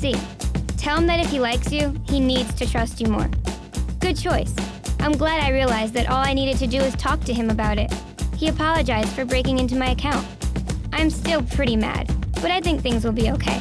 see. Tell him that if he likes you, he needs to trust you more. Good choice. I'm glad I realized that all I needed to do was talk to him about it. He apologized for breaking into my account. I'm still pretty mad, but I think things will be okay.